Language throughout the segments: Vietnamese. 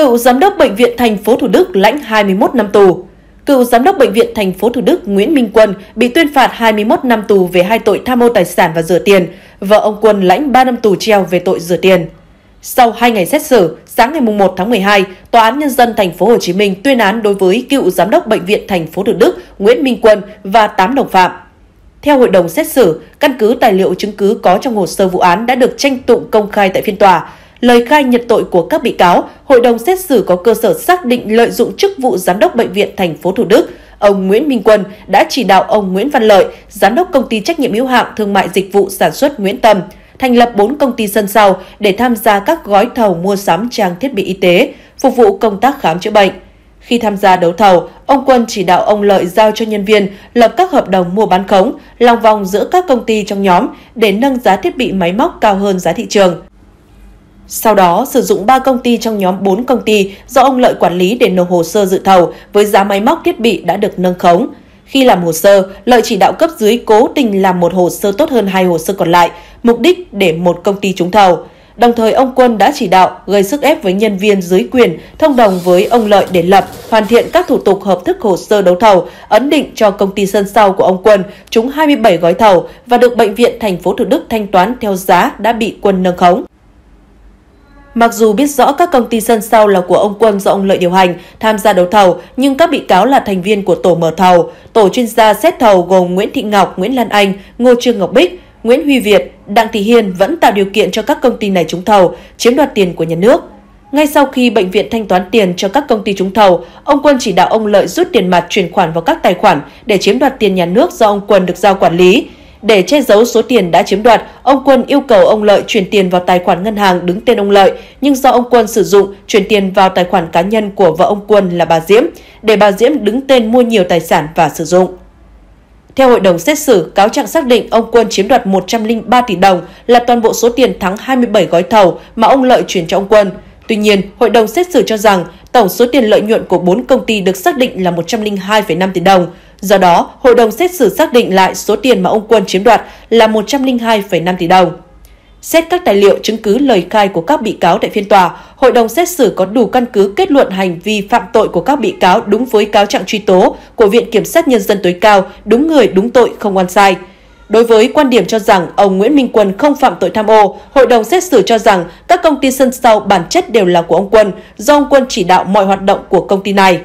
Cựu giám đốc bệnh viện thành phố Thủ Đức lãnh 21 năm tù. Cựu giám đốc bệnh viện thành phố Thủ Đức Nguyễn Minh Quân bị tuyên phạt 21 năm tù về hai tội tham mô tài sản và rửa tiền. Vợ ông Quân lãnh 3 năm tù treo về tội rửa tiền. Sau 2 ngày xét xử, sáng ngày 1 tháng 12, Tòa án Nhân dân thành phố Hồ Chí Minh tuyên án đối với cựu giám đốc bệnh viện thành phố Thủ Đức Nguyễn Minh Quân và 8 đồng phạm. Theo hội đồng xét xử, căn cứ tài liệu chứng cứ có trong hồ sơ vụ án đã được tranh tụng công khai tại phiên tòa. Lời khai nhận tội của các bị cáo, hội đồng xét xử có cơ sở xác định lợi dụng chức vụ giám đốc bệnh viện thành phố Thủ Đức, ông Nguyễn Minh Quân đã chỉ đạo ông Nguyễn Văn Lợi, giám đốc công ty trách nhiệm hữu hạn thương mại dịch vụ sản xuất Nguyễn Tâm, thành lập 4 công ty sân sau để tham gia các gói thầu mua sắm trang thiết bị y tế, phục vụ công tác khám chữa bệnh. Khi tham gia đấu thầu, ông Quân chỉ đạo ông Lợi giao cho nhân viên lập các hợp đồng mua bán khống, lòng vòng giữa các công ty trong nhóm để nâng giá thiết bị máy móc cao hơn giá thị trường. Sau đó, sử dụng 3 công ty trong nhóm 4 công ty do ông Lợi quản lý để nộp hồ sơ dự thầu với giá máy móc thiết bị đã được nâng khống. Khi làm hồ sơ, Lợi chỉ đạo cấp dưới cố tình làm một hồ sơ tốt hơn hai hồ sơ còn lại, mục đích để một công ty trúng thầu. Đồng thời ông Quân đã chỉ đạo gây sức ép với nhân viên dưới quyền thông đồng với ông Lợi để lập, hoàn thiện các thủ tục hợp thức hồ sơ đấu thầu, ấn định cho công ty sân sau của ông Quân trúng 27 gói thầu và được bệnh viện thành phố Thủ Đức thanh toán theo giá đã bị Quân nâng khống. Mặc dù biết rõ các công ty sân sau là của ông Quân do ông Lợi điều hành, tham gia đấu thầu, nhưng các bị cáo là thành viên của tổ mở thầu. Tổ chuyên gia xét thầu gồm Nguyễn Thị Ngọc, Nguyễn Lan Anh, Ngô Trương Ngọc Bích, Nguyễn Huy Việt, Đặng Thị Hiền vẫn tạo điều kiện cho các công ty này trúng thầu, chiếm đoạt tiền của nhà nước. Ngay sau khi bệnh viện thanh toán tiền cho các công ty trúng thầu, ông Quân chỉ đạo ông Lợi rút tiền mặt chuyển khoản vào các tài khoản để chiếm đoạt tiền nhà nước do ông Quân được giao quản lý. Để che giấu số tiền đã chiếm đoạt, ông Quân yêu cầu ông Lợi chuyển tiền vào tài khoản ngân hàng đứng tên ông Lợi, nhưng do ông Quân sử dụng chuyển tiền vào tài khoản cá nhân của vợ ông Quân là bà Diễm, để bà Diễm đứng tên mua nhiều tài sản và sử dụng. Theo hội đồng xét xử, cáo trạng xác định ông Quân chiếm đoạt 103 tỷ đồng là toàn bộ số tiền thắng 27 gói thầu mà ông Lợi chuyển cho ông Quân. Tuy nhiên, hội đồng xét xử cho rằng tổng số tiền lợi nhuận của 4 công ty được xác định là 102,5 tỷ đồng. Do đó, hội đồng xét xử xác định lại số tiền mà ông Quân chiếm đoạt là 102,5 tỷ đồng. Xét các tài liệu chứng cứ lời khai của các bị cáo tại phiên tòa, hội đồng xét xử có đủ căn cứ kết luận hành vi phạm tội của các bị cáo đúng với cáo trạng truy tố của Viện Kiểm sát Nhân dân tối cao, đúng người đúng tội không oan sai. Đối với quan điểm cho rằng ông Nguyễn Minh Quân không phạm tội tham ô, hội đồng xét xử cho rằng các công ty sân sau bản chất đều là của ông Quân, do ông Quân chỉ đạo mọi hoạt động của công ty này.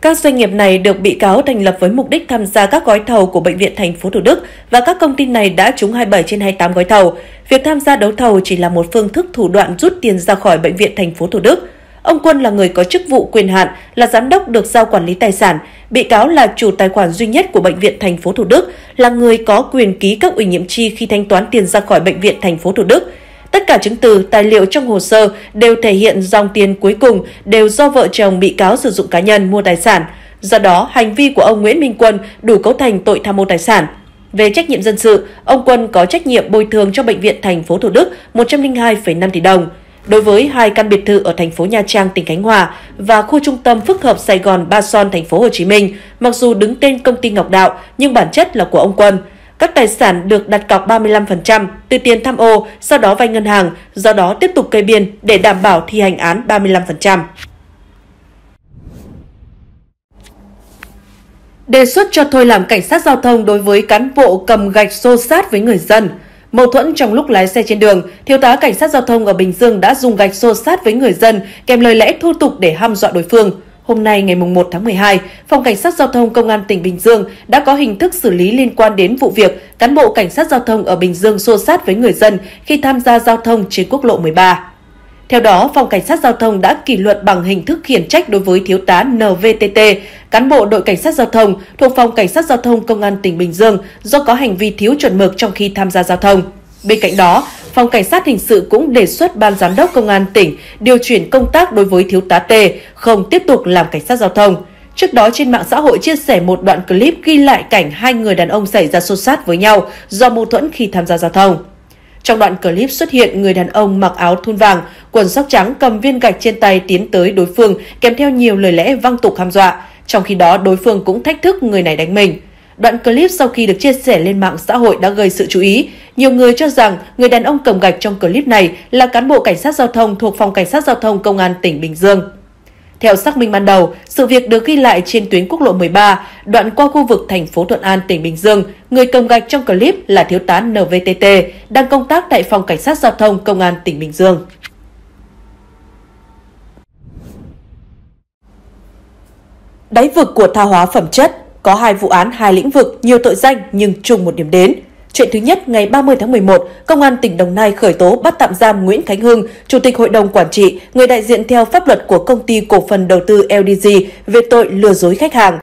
Các doanh nghiệp này được bị cáo thành lập với mục đích tham gia các gói thầu của bệnh viện thành phố Thủ Đức và các công ty này đã trúng 27 trên 28 gói thầu. Việc tham gia đấu thầu chỉ là một phương thức thủ đoạn rút tiền ra khỏi bệnh viện thành phố Thủ Đức. Ông Quân là người có chức vụ quyền hạn, là giám đốc được giao quản lý tài sản. Bị cáo là chủ tài khoản duy nhất của bệnh viện thành phố Thủ Đức, là người có quyền ký các ủy nhiệm chi khi thanh toán tiền ra khỏi bệnh viện thành phố Thủ Đức. Tất cả chứng từ, tài liệu trong hồ sơ đều thể hiện dòng tiền cuối cùng đều do vợ chồng bị cáo sử dụng cá nhân mua tài sản. Do đó, hành vi của ông Nguyễn Minh Quân đủ cấu thành tội tham mô tài sản. Về trách nhiệm dân sự, ông Quân có trách nhiệm bồi thường cho bệnh viện thành phố Thủ Đức 102,5 tỷ đồng. Đối với hai căn biệt thự ở thành phố Nha Trang, tỉnh Khánh Hòa và khu trung tâm phức hợp Sài Gòn Ba Son, thành phố Hồ Chí Minh, mặc dù đứng tên công ty Ngọc Đạo nhưng bản chất là của ông Quân. Các tài sản được đặt cọc 35% từ tiền tham ô, sau đó vay ngân hàng, do đó tiếp tục cây biên để đảm bảo thi hành án 35%. Đề xuất cho thôi làm cảnh sát giao thông đối với cán bộ cầm gạch xô sát với người dân. Mâu thuẫn trong lúc lái xe trên đường, thiếu tá cảnh sát giao thông ở Bình Dương đã dùng gạch xô sát với người dân kèm lời lẽ thô tục để hăm dọa đối phương. Hôm nay ngày 1 tháng 12, Phòng Cảnh sát Giao thông Công an tỉnh Bình Dương đã có hình thức xử lý liên quan đến vụ việc cán bộ cảnh sát giao thông ở Bình Dương xô sát với người dân khi tham gia giao thông trên quốc lộ 13. Theo đó, Phòng Cảnh sát Giao thông đã kỷ luật bằng hình thức khiển trách đối với Thiếu tá NVTT, cán bộ đội Cảnh sát Giao thông thuộc Phòng Cảnh sát Giao thông Công an tỉnh Bình Dương do có hành vi thiếu chuẩn mực trong khi tham gia giao thông. Bên cạnh đó, Phòng Cảnh sát Hình sự cũng đề xuất Ban Giám đốc Công an tỉnh điều chuyển công tác đối với Thiếu tá T, không tiếp tục làm cảnh sát giao thông. Trước đó trên mạng xã hội chia sẻ một đoạn clip ghi lại cảnh hai người đàn ông xảy ra xô xát với nhau do mâu thuẫn khi tham gia giao thông. Trong đoạn clip xuất hiện người đàn ông mặc áo thun vàng, quần sóc trắng cầm viên gạch trên tay tiến tới đối phương kèm theo nhiều lời lẽ văng tục hăm dọa. Trong khi đó đối phương cũng thách thức người này đánh mình. Đoạn clip sau khi được chia sẻ lên mạng xã hội đã gây sự chú ý. Nhiều người cho rằng người đàn ông cầm gạch trong clip này là cán bộ cảnh sát giao thông thuộc phòng cảnh sát giao thông công an tỉnh Bình Dương. Theo xác minh ban đầu, sự việc được ghi lại trên tuyến quốc lộ 13, đoạn qua khu vực thành phố Thuận An, tỉnh Bình Dương. Người cầm gạch trong clip là thiếu tá NVTT, đang công tác tại phòng cảnh sát giao thông công an tỉnh Bình Dương. Đáy vực của tha hóa phẩm chất có hai vụ án, hai lĩnh vực, nhiều tội danh nhưng chung một điểm đến. Chuyện thứ nhất, ngày 30 tháng 11, Công an tỉnh Đồng Nai khởi tố bắt tạm giam Nguyễn Khánh Hưng, Chủ tịch Hội đồng Quản trị, người đại diện theo pháp luật của công ty cổ phần đầu tư LDG về tội lừa dối khách hàng.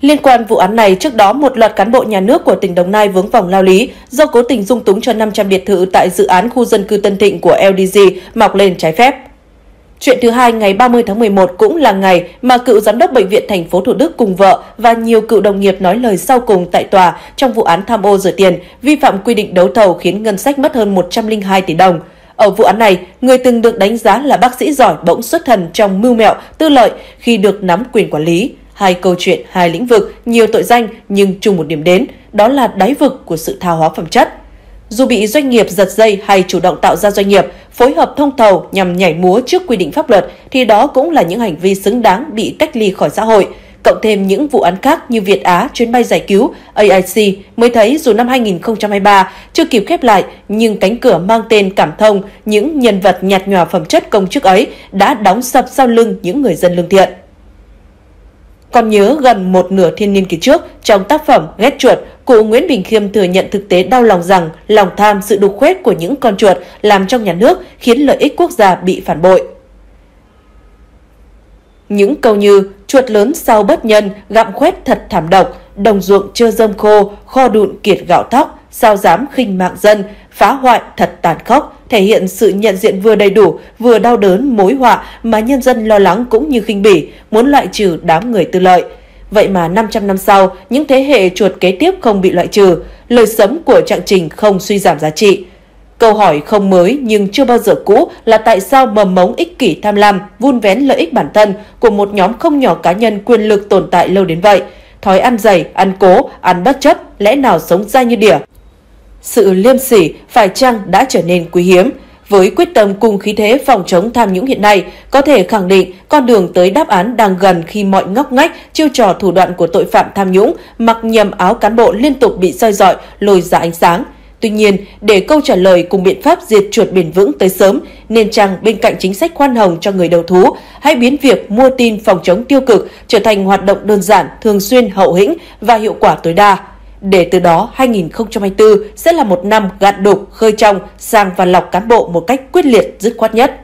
Liên quan vụ án này, trước đó một loạt cán bộ nhà nước của tỉnh Đồng Nai vướng vòng lao lý do cố tình dung túng cho 500 biệt thự tại dự án khu dân cư Tân Thịnh của LDG mọc lên trái phép. Chuyện thứ hai ngày 30 tháng 11 cũng là ngày mà cựu giám đốc bệnh viện thành phố Thủ Đức cùng vợ và nhiều cựu đồng nghiệp nói lời sau cùng tại tòa trong vụ án tham ô rửa tiền, vi phạm quy định đấu thầu khiến ngân sách mất hơn 102 tỷ đồng. Ở vụ án này, người từng được đánh giá là bác sĩ giỏi bỗng xuất thần trong mưu mẹo, tư lợi khi được nắm quyền quản lý. Hai câu chuyện, hai lĩnh vực, nhiều tội danh nhưng chung một điểm đến, đó là đáy vực của sự tha hóa phẩm chất. Dù bị doanh nghiệp giật dây hay chủ động tạo ra doanh nghiệp, phối hợp thông thầu nhằm nhảy múa trước quy định pháp luật thì đó cũng là những hành vi xứng đáng bị cách ly khỏi xã hội. Cộng thêm những vụ án khác như Việt Á, chuyến bay giải cứu, AIC mới thấy dù năm 2023 chưa kịp khép lại nhưng cánh cửa mang tên cảm thông những nhân vật nhạt nhòa phẩm chất công chức ấy đã đóng sập sau lưng những người dân lương thiện. Còn nhớ gần một nửa thiên niên kỷ trước, trong tác phẩm Ghét chuột, cụ Nguyễn Bình Khiêm thừa nhận thực tế đau lòng rằng lòng tham sự đục khoét của những con chuột làm trong nhà nước khiến lợi ích quốc gia bị phản bội. Những câu như chuột lớn sau bất nhân, gặm khoét thật thảm độc, đồng ruộng chưa dơm khô, kho đụn kiệt gạo thóc, sao dám khinh mạng dân, phá hoại thật tàn khốc, thể hiện sự nhận diện vừa đầy đủ, vừa đau đớn mối họa mà nhân dân lo lắng cũng như khinh bỉ, muốn loại trừ đám người tư lợi. Vậy mà 500 năm sau, những thế hệ chuột kế tiếp không bị loại trừ, lời sấm của trạng trình không suy giảm giá trị. Câu hỏi không mới nhưng chưa bao giờ cũ là tại sao mầm mống ích kỷ tham lam, vun vén lợi ích bản thân của một nhóm không nhỏ cá nhân quyền lực tồn tại lâu đến vậy. Thói ăn dày, ăn cố, ăn bất chấp, lẽ nào sống ra như đỉa. Sự liêm sỉ phải chăng đã trở nên quý hiếm, với quyết tâm cùng khí thế phòng chống tham nhũng hiện nay, có thể khẳng định con đường tới đáp án đang gần khi mọi ngóc ngách, chiêu trò thủ đoạn của tội phạm tham nhũng mặc nhầm áo cán bộ liên tục bị soi dọi, lồi ra ánh sáng. Tuy nhiên, để câu trả lời cùng biện pháp diệt chuột bền vững tới sớm, nên chăng bên cạnh chính sách khoan hồng cho người đầu thú, hãy biến việc mua tin phòng chống tiêu cực trở thành hoạt động đơn giản, thường xuyên, hậu hĩnh và hiệu quả tối đa để từ đó 2024 sẽ là một năm gạn đục, khơi trong, sang và lọc cán bộ một cách quyết liệt, dứt khoát nhất.